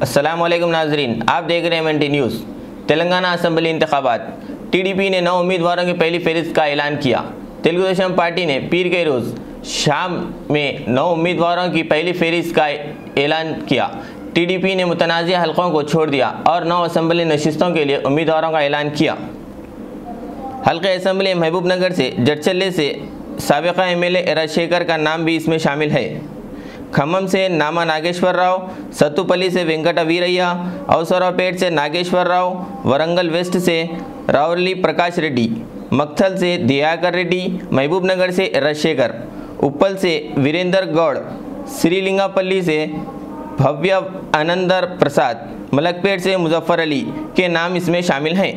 वालेकुम नाजरीन आप देख रहे हैं एम न्यूज़ तेलंगाना असम्बली इंतबात टीडीपी ने नौ उम्मीदवारों की पहली फहरिस्त का ऐलान किया. तेलुगुदेशम पार्टी ने पीर के रोज़ शाम में नौ उम्मीदवारों की पहली फहरिस्त का ऐलान किया. टीडीपी ने मुतनाज़ हलकों को छोड़ दिया और नौ असम्बली नशस्तों के लिए उम्मीदवारों का ऐलान किया. हल्के असम्बली महबूब नगर से जटचल्ले से सबका एम एल राजशेखर का नाम भी इसमें शामिल है. खम्मम से नामा नागेश्वर राव सत्तुपल्ली से वेंकट वीरయ్య अवसरावपेट से नागेश्वर राव, वरंगल वेस्ट से रावली प्रकाश रेड्डी मक्थल से दियाकर रेड्डी महबूब नगर से राजशेखर, उपल से वीरेंद्र गौड़, श्रीलिंगापल्ली से भव्य आनंदर प्रसाद, मलकपेट से मुजफ्फर अली के नाम इसमें शामिल हैं।